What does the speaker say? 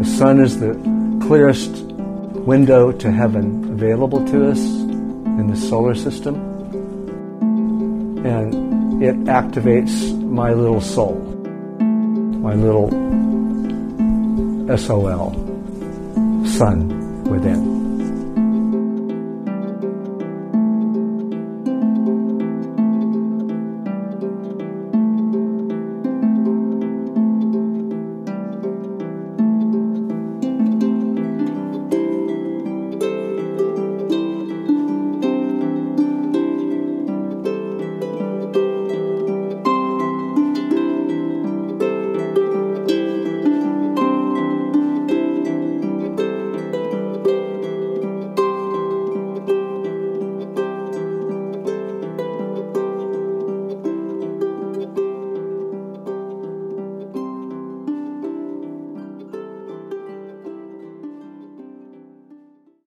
The sun is the clearest window to heaven available to us in the solar system. And it activates my little soul, my little SOL, sun within.